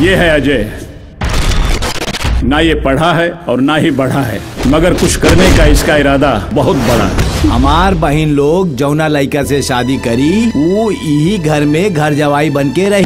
ये है अजय। ना ये पढ़ा है और ना ही बढ़ा है, मगर कुछ करने का इसका इरादा बहुत बड़ा है। हमार बहन लोग जौना लड़का से शादी करी वो यही घर में घर जवाई बन के रही।